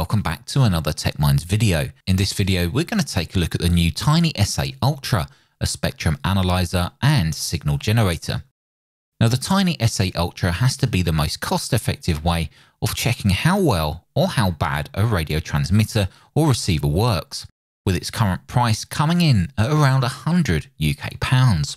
welcome back to another Tech Minds video. In this video, we're going to take a look at the new Tiny SA Ultra, a spectrum analyzer and signal generator. Now the Tiny SA Ultra has to be the most cost-effective way of checking how well or how bad a radio transmitter or receiver works, with its current price coming in at around 100 UK pounds.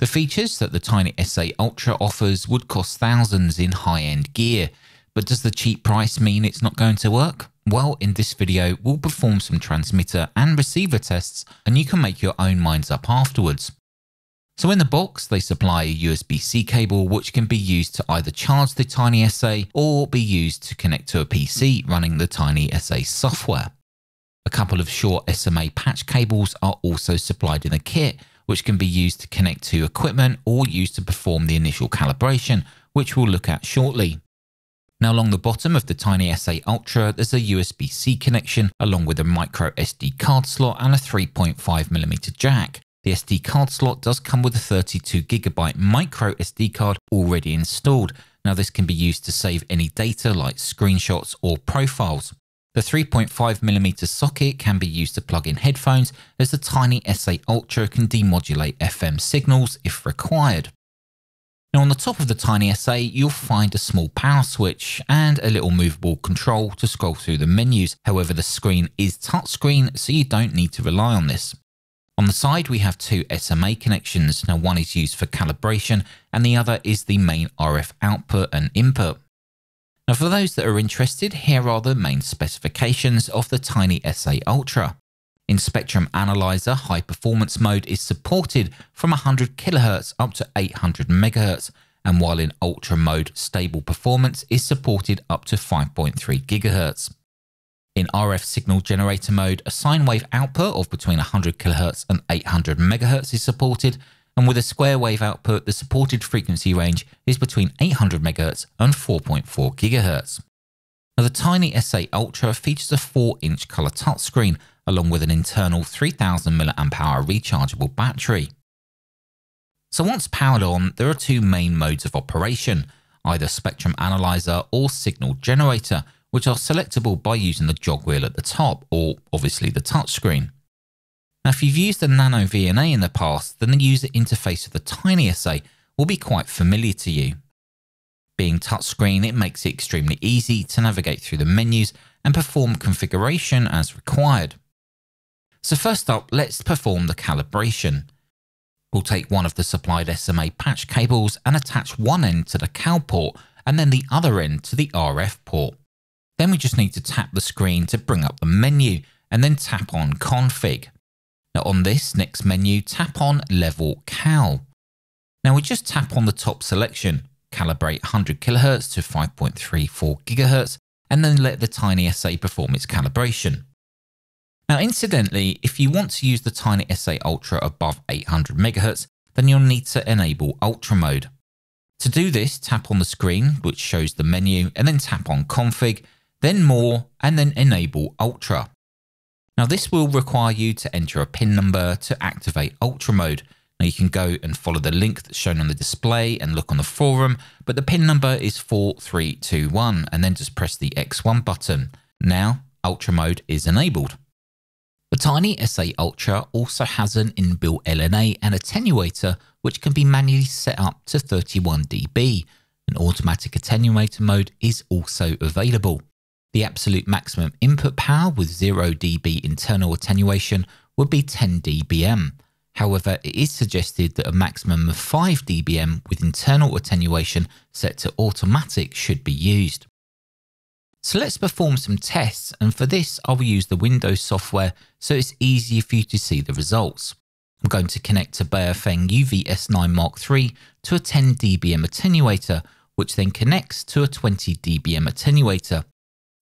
The features that the Tiny SA Ultra offers would cost thousands in high-end gear, but does the cheap price mean it's not going to work? Well, in this video, we'll perform some transmitter and receiver tests and you can make your own minds up afterwards. So in the box, they supply a USB-C cable which can be used to either charge the Tiny SA or be used to connect to a PC running the Tiny SA software. A couple of short SMA patch cables are also supplied in the kit, which can be used to connect to equipment or used to perform the initial calibration, which we'll look at shortly. Now along the bottom of the Tiny SA Ultra, there's a USB-C connection along with a micro SD card slot and a 3.5mm jack. The SD card slot does come with a 32GB micro SD card already installed. Now this can be used to save any data like screenshots or profiles. The 3.5mm socket can be used to plug in headphones as the Tiny SA Ultra can demodulate FM signals if required. Now on the top of the Tiny SA, you'll find a small power switch and a little movable control to scroll through the menus. However, the screen is touchscreen, so you don't need to rely on this. On the side, we have two SMA connections. Now one is used for calibration and the other is the main RF output and input. Now for those that are interested, here are the main specifications of the Tiny SA Ultra. In Spectrum Analyzer, high performance mode is supported from 100 kHz up to 800 MHz, and while in ultra mode, stable performance is supported up to 5.3 GHz. In RF signal generator mode, a sine wave output of between 100 kHz and 800 MHz is supported, and with a square wave output, the supported frequency range is between 800 MHz and 4.4 GHz. Now, the Tiny SA Ultra features a 4 inch colour touchscreen along with an internal 3000 mAh rechargeable battery. So once powered on, there are two main modes of operation, either Spectrum Analyzer or Signal Generator, which are selectable by using the jog wheel at the top, or obviously the touchscreen. Now if you've used the Nano VNA in the past, then the user interface of the Tiny SA will be quite familiar to you. Being touchscreen, it makes it extremely easy to navigate through the menus and perform configuration as required. So first up, let's perform the calibration. We'll take one of the supplied SMA patch cables and attach one end to the CAL port and then the other end to the RF port. Then we just need to tap the screen to bring up the menu and then tap on config. Now on this next menu, tap on level cal. Now we just tap on the top selection, calibrate 100 kHz to 5.34 GHz and then let the Tiny SA perform its calibration. Now, incidentally, if you want to use the Tiny SA Ultra above 800 MHz, then you'll need to enable Ultra mode. To do this, tap on the screen, which shows the menu, and then tap on Config, then More, and then Enable Ultra. Now, this will require you to enter a PIN number to activate Ultra mode. Now, you can go and follow the link that's shown on the display and look on the forum, but the PIN number is 4321, and then just press the X1 button. Now, Ultra mode is enabled. The Tiny SA Ultra also has an inbuilt LNA and attenuator which can be manually set up to 31 dB. An automatic attenuator mode is also available. The absolute maximum input power with 0 dB internal attenuation would be 10 dBm. However, it is suggested that a maximum of 5 dBm with internal attenuation set to automatic should be used. So let's perform some tests and for this I will use the Windows software so it's easier for you to see the results. I'm going to connect to Baofeng UV-S9 Mark III to a 10 dBm attenuator which then connects to a 20 dBm attenuator.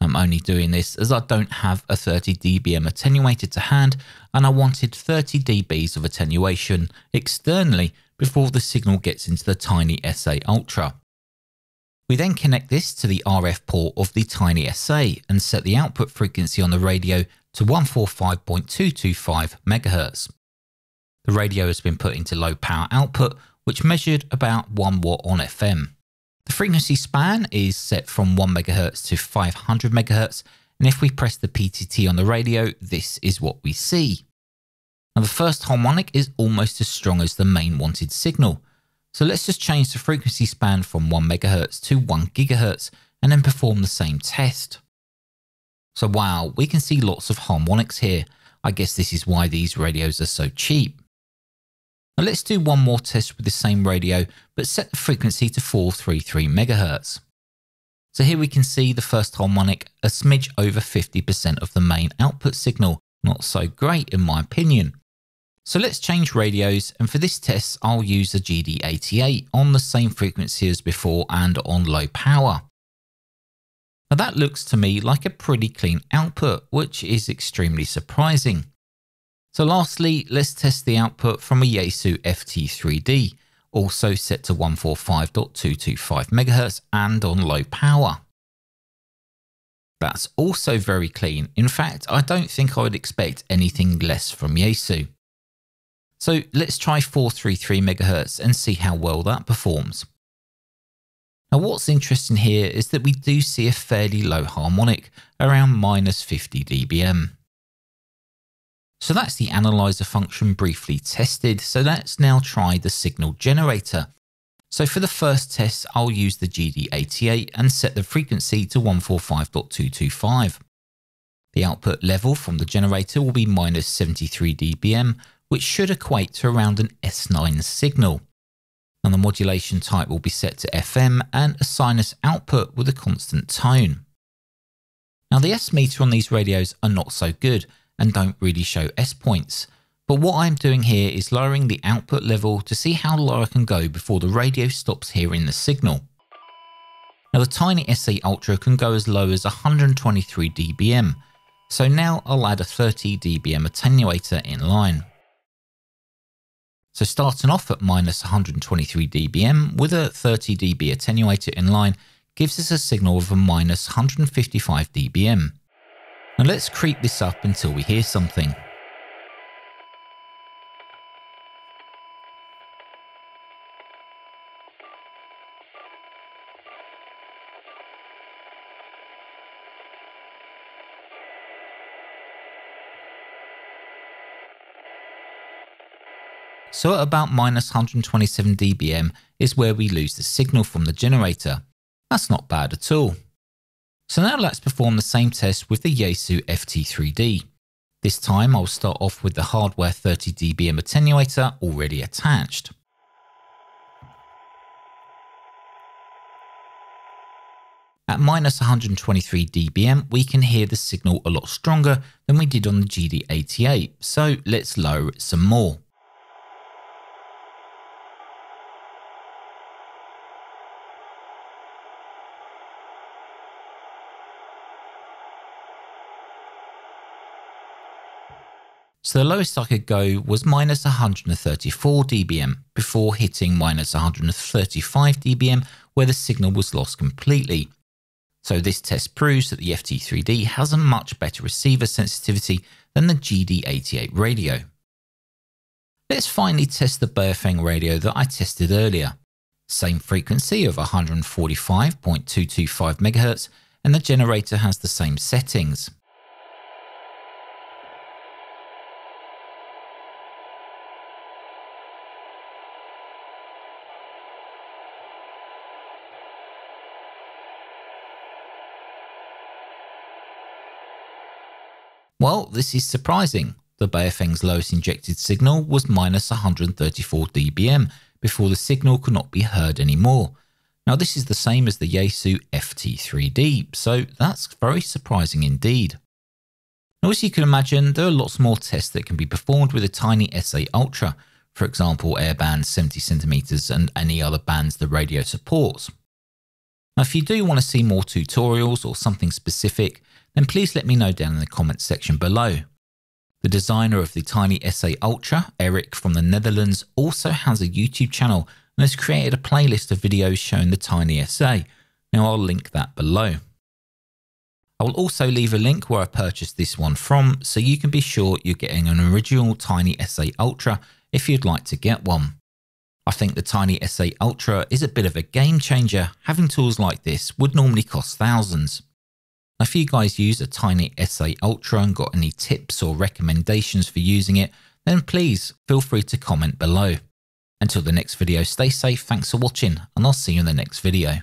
I'm only doing this as I don't have a 30 dBm attenuator to hand and I wanted 30 dBs of attenuation externally before the signal gets into the Tiny SA Ultra. We then connect this to the RF port of the Tiny SA and set the output frequency on the radio to 145.225 MHz. The radio has been put into low power output, which measured about 1 watt on FM. The frequency span is set from 1 MHz to 500 MHz, And if we press the PTT on the radio, this is what we see. Now the first harmonic is almost as strong as the main wanted signal. So let's just change the frequency span from 1 MHz to 1 GHz and then perform the same test. So wow, we can see lots of harmonics here. I guess this is why these radios are so cheap. Now let's do one more test with the same radio, but set the frequency to 433 MHz. So here we can see the first harmonic, a smidge over 50% of the main output signal. Not so great in my opinion. So let's change radios and for this test I'll use a GD88 on the same frequency as before and on low power. Now that looks to me like a pretty clean output, which is extremely surprising. So lastly, let's test the output from a Yaesu FT3D, also set to 145.225 MHz and on low power. That's also very clean. In fact, I don't think I would expect anything less from Yaesu. So let's try 433 MHz and see how well that performs. Now what's interesting here is that we do see a fairly low harmonic, around minus 50 dBm. So that's the analyzer function briefly tested, so let's now try the signal generator. So for the first test, I'll use the GD88 and set the frequency to 145.225. The output level from the generator will be minus 73 dBm, which should equate to around an S9 signal and the modulation type will be set to FM and a sinus output with a constant tone. Now the S meter on these radios are not so good and don't really show S points, but what I'm doing here is lowering the output level to see how low I can go before the radio stops hearing the signal. Now the Tiny SA Ultra can go as low as 123 dBm, so now I'll add a 30 dBm attenuator in line. So starting off at minus 123 dBm with a 30 dB attenuator in line gives us a signal of a minus 155 dBm. Now let's creep this up until we hear something. So at about minus 127 dBm is where we lose the signal from the generator. That's not bad at all. So now let's perform the same test with the Yaesu FT3D. This time I'll start off with the hardware 30 dBm attenuator already attached. At minus 123 dBm, we can hear the signal a lot stronger than we did on the GD88, so let's lower it some more. So the lowest I could go was minus 134 dBm before hitting minus 135 dBm where the signal was lost completely. So this test proves that the FT3D has a much better receiver sensitivity than the GD88 radio. Let's finally test the Baofeng radio that I tested earlier. Same frequency of 145.225 MHz and the generator has the same settings. Well, this is surprising. The Baofeng's lowest injected signal was minus 134 dBm before the signal could not be heard anymore. Now this is the same as the Yaesu FT3D, so that's very surprising indeed. Now as you can imagine, there are lots more tests that can be performed with a tiny SA Ultra, for example airband 70cm and any other bands the radio supports. Now if you do want to see more tutorials or something specific, then please let me know down in the comments section below. The designer of the Tiny SA Ultra, Erik from the Netherlands, also has a YouTube channel and has created a playlist of videos showing the Tiny SA. Now I'll link that below. I will also leave a link where I purchased this one from so you can be sure you're getting an original Tiny SA Ultra if you'd like to get one. I think the Tiny SA Ultra is a bit of a game changer. Having tools like this would normally cost thousands. Now, if you guys use a Tiny SA Ultra and got any tips or recommendations for using it, then please feel free to comment below. Until the next video, stay safe, thanks for watching, and I'll see you in the next video.